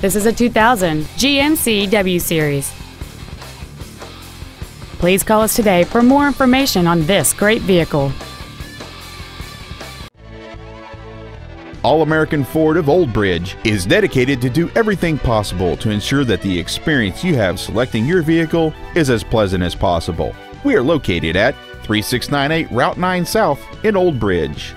This is a 2000 GMC W Series. Please call us today for more information on this great vehicle. All American Ford of Old Bridge is dedicated to do everything possible to ensure that the experience you have selecting your vehicle is as pleasant as possible. We are located at 3698 Route 9 South in Old Bridge.